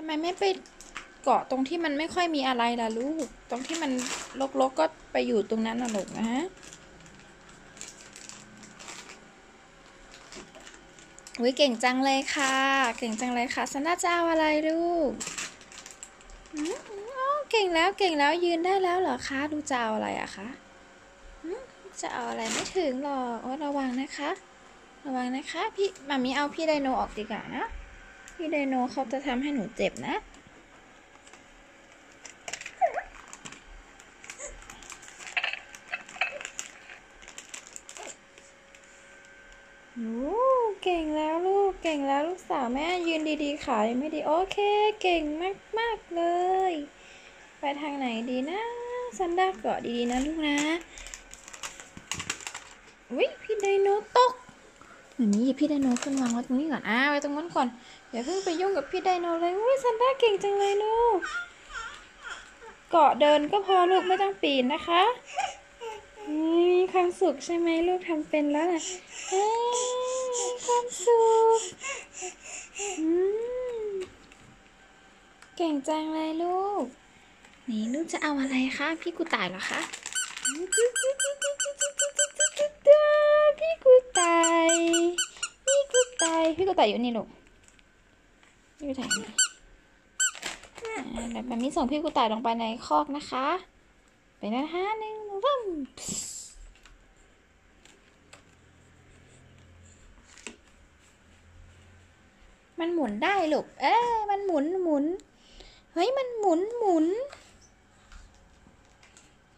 ำไมไม่ไปเกาะตรงที่มันไม่ค่อยมีอะไรล่ะลูก ตรงที่มันรกๆก็ไปอยู่ตรงนั้นน่ะลูกนะอุ้ยเก่งจังเลยค่ะ เก่งจังเลยค่ะซันด้าจะเอาอะไรลูกอ๋อเก่งแล้วเก่งแล้วยืนได้แล้วเหรอคะดูจะเอาอะไรอะคะจะเอาอะไรไม่ถึงหรอกระวังนะคะ ระวังนะคะ พี่มามีเอาพี่ไดโนออกดีกว่านะ พี่ไดโนเขาจะทำให้หนูเจ็บนะโอ้เก่งแล้วลูก เก่งแล้วลูกสาวแม่ยืนดีๆ ขายังไม่ดีโอเค เก่งมากๆเลย ไปทางไหนดีนะซันด้าเกาะดีๆนะลูกนะวิพี่ไดโนตก อนนี้หยิบพี่ไดโนขึ้นวางไว้ตรงนี้ก่อน อ่าไว้ตรงนั้นก่อน อย่าเพิ่งไปยุ่งกับพี่ไดโนเลยอุ้ยซันด้าเก่งจังเลยลูก เกาะเดินก็พอลูกไม่ต้องปีนนะคะนี่มีความสุขใช่ไหมลูกทำเป็นแล้วนะเอ้ยมีความสุขเก่งจังเลยลูก นี่ลูกจะเอาอะไรคะ พี่กูต่ายเหรอคะ กูต่ายพี่กูต่ายอยู่นี่ลูกพี่กูต่ายอยู่นี่อ่าเดี๋ยวแบบนี้ส่งพี่กูต่ายลงไปในคอกนะคะ ไปนะฮะหนึ่งสองมันหมุนได้ลูก เอ้มันหมุนหมุน เฮ้ย มันหมุนหมุน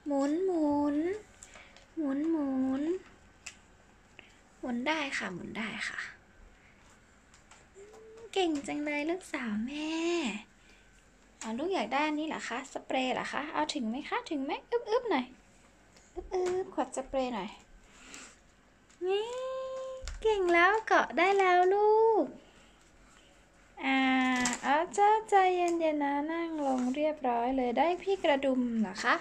หมุนหมุน หมุนหมุน หมุนได้ค่ะ หมุนได้ค่ะ เก่งจังเลยลูกสาวแม่อ๋อลูกอยากได้อันนี้เหรอคะ สเปรย์เหรอคะ เอาถึงไหมคะ ถึงไหมอึ๊บอึ๊บหน่อย อึ๊บอึ๊บขวดสเปรย์หน่อย นี่เก่งแล้วเกาะได้แล้วลูก อ่า เอาเจ้าใจเย็นๆนะนั่งลงเรียบร้อยเลยได้พี่กระดุมเหรอคะ